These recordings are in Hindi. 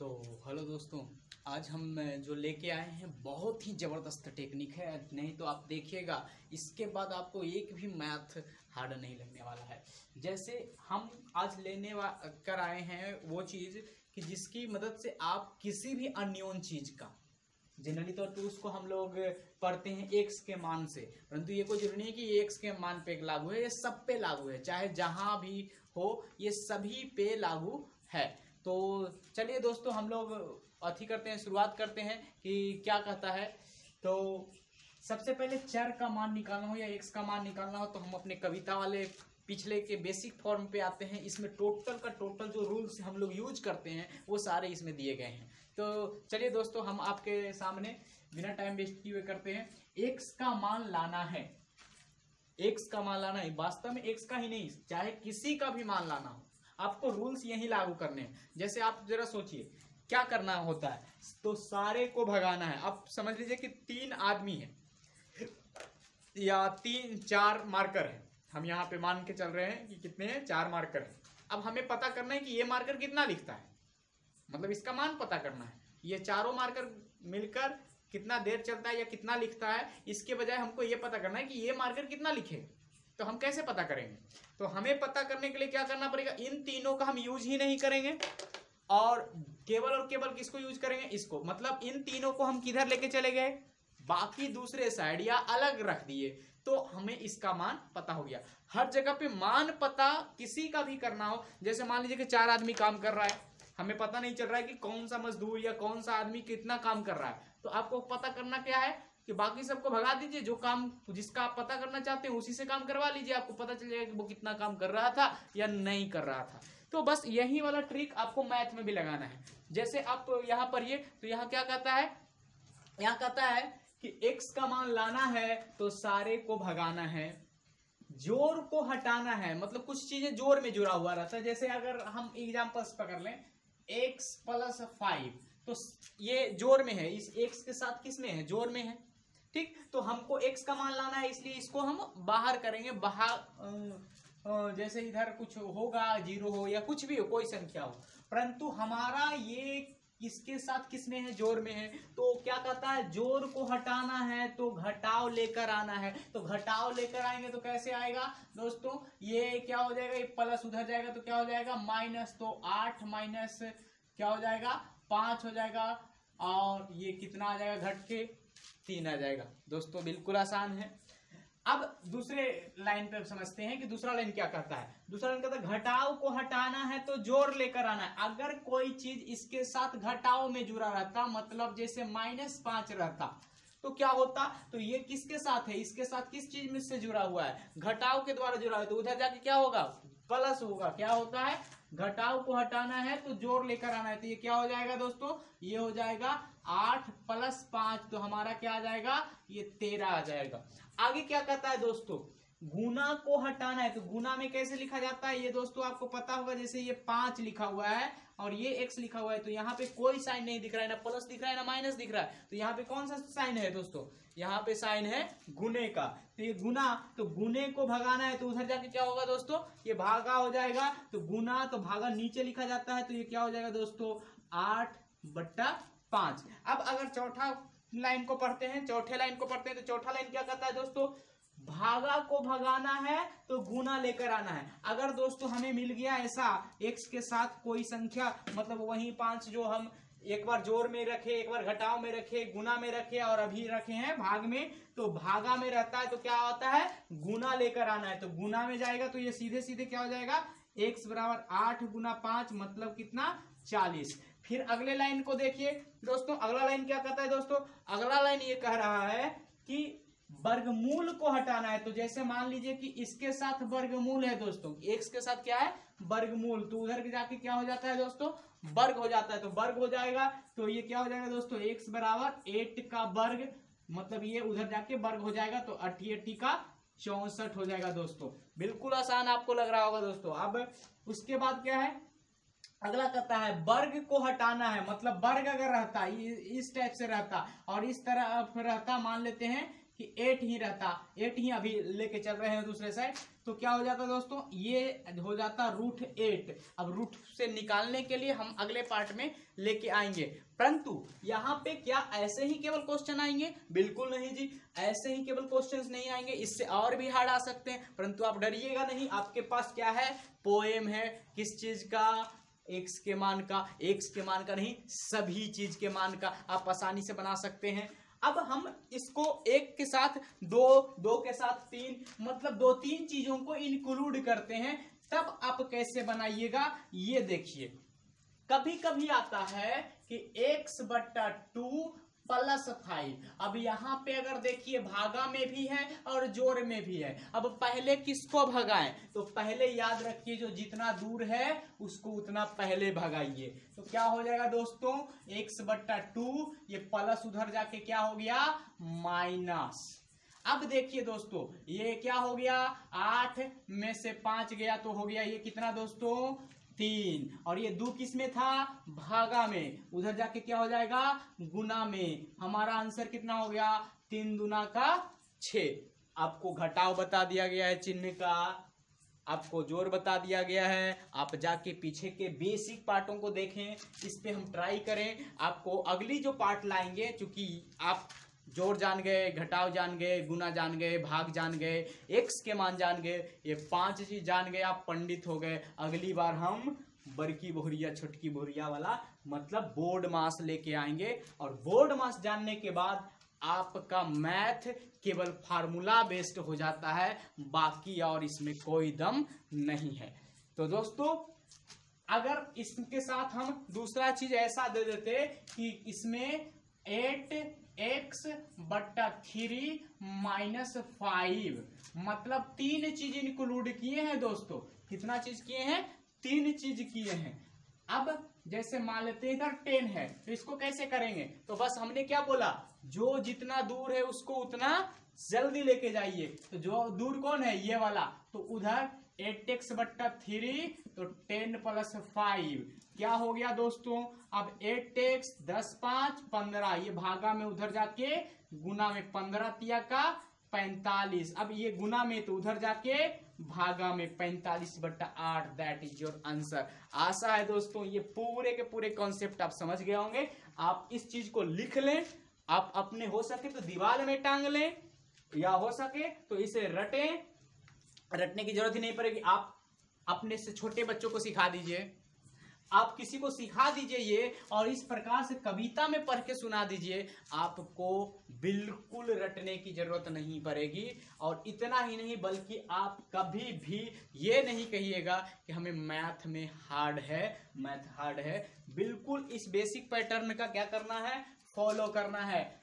तो हेलो दोस्तों, आज हम जो लेके आए हैं, बहुत ही ज़बरदस्त टेक्निक है। नहीं तो आप देखिएगा, इसके बाद आपको एक भी मैथ हार्ड नहीं लगने वाला है। जैसे हम आज लेने कर आए हैं वो चीज़ कि जिसकी मदद से आप किसी भी अन्योन चीज़ का जनरली तौर पर उसको हम लोग पढ़ते हैं एक्स के मान से, परंतु ये कोई ज़रूरी नहीं कि एक्स के मान पे लागू है, ये सब पे लागू है, चाहे जहाँ भी हो, ये सभी पे लागू है। तो चलिए दोस्तों, हम लोग अथी करते हैं, शुरुआत करते हैं कि क्या कहता है। तो सबसे पहले चर का मान निकालना हो या एक्स का मान निकालना हो तो हम अपने कविता वाले पिछले के बेसिक फॉर्म पे आते हैं। इसमें टोटल का टोटल जो रूल्स हम लोग यूज़ करते हैं, वो सारे इसमें दिए गए हैं। तो चलिए दोस्तों, हम आपके सामने बिना टाइम वेस्ट किए करते हैं। एक्स का मान लाना है। एक्स का मान लाना है। वास्तव में एक्स का ही नहीं, चाहे किसी का भी मान लाना हो। आपको रूल्स यही लागू करने हैं। जैसे आप जरा सोचिए, क्या करना होता है? तो सारे को भगाना है। आप समझ लीजिए कि तीन आदमी है। या तीन, चार मार्कर है। हम यहाँ पे मान के चल रहे हैं कि कितने हैं? चार मार्कर है। अब हमें पता करना है कि ये मार्कर कितना लिखता है। मतलब इसका मान पता करना है। ये चारों मार्कर मिलकर कितना देर चलता है या कितना लिखता है, इसके बजाय हमको ये पता करना है कि ये मार्कर कितना लिखे। तो हम कैसे पता करेंगे? तो हमें पता करने के लिए क्या करना पड़ेगा? इन तीनों का हम यूज़ ही नहीं करेंगे। और केवल और केवल किसको यूज़ करेंगे? इसको। मतलब इन तीनों को हम किधर लेके चले गए? बाकी दूसरे साइड या अलग रख दिए। तो हमें इसका मान पता हो गया। हर जगह पे मान पता किसी का भी करना हो। जैसे मान लीजिए कि चार आदमी काम कर रहा है। हमें पता नहीं चल रहा है कि कौन सा मजदूर या कौन सा आदमी कितना काम कर रहा है। तो आपको पता करना क्या है? कि बाकी सबको भगा दीजिए, जो काम जिसका आप पता करना चाहते हैं, उसी से काम करवा लीजिए, आपको पता चल जाएगा कि वो कितना काम कर रहा था या नहीं कर रहा था। तो बस यही वाला ट्रिक आपको मैथ में भी लगाना है। जैसे आप यहाँ पर ये तो यहाँ क्या कहता है? यहाँ कहता है कि एक्स का मान लाना है तो सारे को भगाना है। ज़ोर को हटाना है मतलब कुछ चीज़ें ज़ोर में जुड़ा हुआ रहता है। जैसे अगर हम एग्जाम्पल्स पकड़ लें एक्स प्लस फाइव तो ये ज़ोर में है। इस एक्स के साथ किसमें है? ज़ोर में है। ठीक? तो हमको x का मान लाना है, इसलिए इसको हम बाहर करेंगे। बाहर जैसे इधर कुछ होगा, ज़ीरो हो या कुछ भी हो, कोई संख्या हो। परंतु हमारा ये किसके साथ किसमें है? ज़ोर में है। तो क्या कहता है? ज़ोर को हटाना है तो घटाव लेकर आना है। तो घटाव लेकर आएँगे तो कैसे आएगा? दोस्तों, ये क्या हो जाएगा? ये प्लस उधर जाएगा तो क्या हो जाएगा? माइनस तो आठ माइनस क्या हो जाएगा? पाँच हो जाएगा। और ये कितना आ जाएगा? घट के तीन आ जाएगा। दोस्तों, बिल्कुल आसान है। अब दूसरे लाइन पे समझते हैं कि दूसरा लाइन क्या कहता है। दूसरा लाइन कहता है, घटाव को हटाना है तो ज़ोर लेकर आना है। अगर कोई चीज़ इसके साथ घटाव में जुड़ा रहता मतलब जैसे माइनस पाँच रहता तो क्या होता? तो ये किसके साथ है? इसके साथ किस चीज़ में से जुड़ा हुआ है? घटाव के द्वारा जुड़ा है। तो उधर जाके क्या होगा? प्लस होगा। क्या होता है? घटाव को हटाना है तो ज़ोर लेकर आना है। तो ये क्या हो जाएगा दोस्तों? ये हो जाएगा आठ प्लस पाँच तो हमारा क्या आ जाएगा? ये तेरह आ जाएगा। आगे क्या कहता है दोस्तों? गुना को हटाना है। तो गुना में कैसे लिखा जाता है? ये दोस्तों आपको पता होगा, जैसे ये पाँच लिखा हुआ है और ये एक्स लिखा हुआ है तो यहाँ पे कोई साइन नहीं दिख रहा है, ना प्लस दिख रहा है, ना माइनस दिख रहा है। तो यहाँ पे कौन सा साइन है दोस्तों? यहाँ पे साइन है गुने का। तो ये गुना तो गुने को भगाना है तो उधर जाके क्या होगा दोस्तों? ये भागा हो जाएगा। तो गुना तो भागा नीचे लिखा जाता है तो ये क्या हो जाएगा दोस्तों? आठ बट्टा पाँच। अब अगर चौथा लाइन को पढ़ते हैं, चौथे लाइन को पढ़ते हैं तो चौथा लाइन क्या कहता है दोस्तों? भागा को भगाना है तो गुना लेकर आना है। अगर दोस्तों हमें मिल गया ऐसा एक्स के साथ कोई संख्या मतलब वही पाँच जो हम एक बार ज़ोर में रखे, एक बार घटाव में रखे, गुना में रखे और अभी रखे हैं भाग में तो भागा में रहता है तो क्या होता है? गुना लेकर आना है। तो गुना में जाएगा तो ये सीधे सीधे क्या हो जाएगा? एक्स बराबर आठ गुना पाँच मतलब कितना? चालीस। फिर अगले लाइन को देखिए। दोस्तों, अगला लाइन क्या कहता है दोस्तों? अगला लाइन ये कह रहा है कि वर्गमूल को हटाना है। तो जैसे मान लीजिए कि इसके साथ वर्गमूल है दोस्तों एक्स के साथ क्या है? वर्गमूल। तो उधर जाके क्या हो जाता है दोस्तों? वर्ग हो जाता है। तो वर्ग हो जाएगा तो ये क्या हो जाएगा दोस्तों? एक्स बराबर एट का वर्ग मतलब ये उधर जाके वर्ग हो जाएगा तो अट्ठी का चौसठ हो जाएगा दोस्तों। बिल्कुल आसान आपको लग रहा होगा दोस्तों। अब उसके बाद क्या है? अगला कहता है, वर्ग को हटाना है। मतलब वर्ग अगर रहता इस टाइप से रहता, और इस तरह रहता, मान लेते हैं कि एट ही रहता, एट ही अभी लेके चल रहे हैं दूसरे साइड तो क्या हो जाता दोस्तों? ये हो जाता रूट एट अब रूट से निकालने के लिए हम अगले पार्ट में लेके आएँगे। परंतु यहाँ पे क्या ऐसे ही केवल क्वेश्चन आएँगे? बिल्कुल नहीं जी, ऐसे ही केवल क्वेश्चंस नहीं आएँगे, इससे और भी हार्ड आ सकते हैं। परंतु आप डरिएगा नहीं, आपके पास क्या है? पोएम है। किस चीज़ का? एक्स के मान का। एक्स के मान का नहीं, सभी चीज़ के मान का। आप आसानी से बना सकते हैं। अब हम इसको एक के साथ दो दो के साथ तीन मतलब दो तीन चीज़ों को इंक्लूड करते हैं, तब आप कैसे बनाइएगा, ये देखिए। कभी कभी आता है कि x बट्टा टू प्लस फाइव अब यहाँ पे अगर देखिए भागा में भी है और ज़ोर में भी है। अब पहले किसको भगाएँ? तो पहले याद रखिए, जो जितना दूर है, उसको उतना पहले भगाइए। तो क्या हो जाएगा दोस्तों? एक्स बट्टा टू, ये प्लस उधर जाके क्या हो गया? माइनस। अब देखिए दोस्तों, ये क्या हो गया? आठ में से पाँच गया तो हो गया ये कितना दोस्तों? तीन। और ये दो किसमें था? भागा में। उधर जाके क्या हो जाएगा? गुना में। हमारा आंसर कितना हो गया? तीन दुना का छ। आपको घटाव बता दिया गया है चिन्ह का। आपको ज़ोर बता दिया गया है। आप जाके पीछे के बेसिक पार्टों को देखें। इस पे हम ट्राई करें। आपको अगली जो पार्ट लाएँगे, चूँकि आप ज़ोर जान गए, घटाव जान गए, गुना जान गए, भाग जान गए एक्स के मान जान गए, ये पाँच चीज़ जान गए, आप पंडित हो गए। अगली बार हम बड़की बोहरिया, छोटकी बोहरिया वाला मतलब बोर्ड मास लेके आएँगे। और बोर्ड मास जानने के बाद आपका मैथ केवल फार्मूला बेस्ड हो जाता है, बाकी और इसमें कोई दम नहीं है। तो दोस्तों, अगर इसके साथ हम दूसरा चीज़ ऐसा दे देते कि इसमें एट एक्स बट्टा थ्री माइनस फाइव मतलब तीन चीज़ इंक्लूड किए हैं दोस्तों। कितना चीज़ किए हैं? तीन चीज़ किए हैं। अब जैसे मान लेते हैं इधर टेन है तो इसको कैसे करेंगे? तो बस हमने क्या बोला? जो जितना दूर है उसको उतना जल्दी लेके जाइए। तो जो दूर कौन है? ये वाला। तो उधर एट एक्स बट्टा थ्री तो टेन प्लस फाइव। क्या हो गया दोस्तों? अब एट एक्स, दस पाँच, पंद्रह। ये भागा में उधर जाके, गुना में पंद्रह तिया का, पैंतालीस। अब ये गुना में तो उधर जाके, भागा में पैंतालीस बट्टा आठ। दैट इज़ योर आंसर आशा है दोस्तों, ये पूरे के पूरे कॉन्सेप्ट आप समझ गए होंगे। आप इस चीज़ को लिख लें। आप अपने हो सके तो दीवार में टांग लें, या हो सके तो इसे रटें। रटने की ज़रूरत ही नहीं पड़ेगी। आप अपने से छोटे बच्चों को सिखा दीजिए। आप किसी को सिखा दीजिए ये और इस प्रकार से कविता में पढ़ के सुना दीजिए। आपको बिल्कुल रटने की ज़रूरत नहीं पड़ेगी और इतना ही नहीं, बल्कि आप कभी भी ये नहीं कहिएगा कि हमें मैथ में हार्ड है, मैथ हार्ड है। बिल्कुल इस बेसिक पैटर्न का क्या करना है? फॉलो करना है।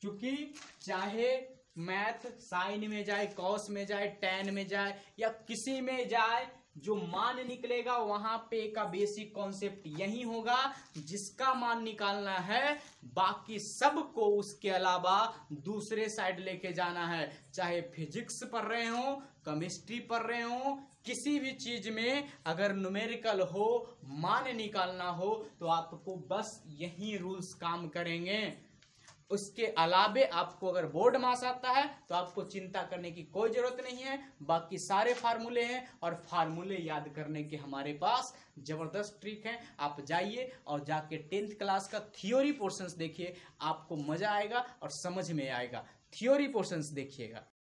क्योंकि चाहे मैथ, साइन में जाए, कॉस में जाए, टेन में जाए, या किसी में जाए, जो मान निकलेगा वहाँ पे का बेसिक कॉन्सेप्ट यही होगा, जिसका मान निकालना है, बाकी सबको उसके अलावा दूसरे साइड लेके जाना है। चाहे फिजिक्स पढ़ रहे हो केमिस्ट्री पढ़ रहे हो, किसी भी चीज़ में अगर न्यूमेरिकल हो, मान निकालना हो तो आपको बस यही रूल्स काम करेंगे। उसके अलावे आपको अगर बोर्ड मास आता है तो आपको चिंता करने की कोई ज़रूरत नहीं है। बाकी सारे फार्मूले हैं और फार्मूले याद करने के हमारे पास ज़बरदस्त ट्रिक है। आप जाइए और जाके टेंथ क्लास का थियोरी पोर्शंस देखिए, आपको मज़ा आएगा और समझ में आएगा। थियोरी पोर्शंस देखिएगा।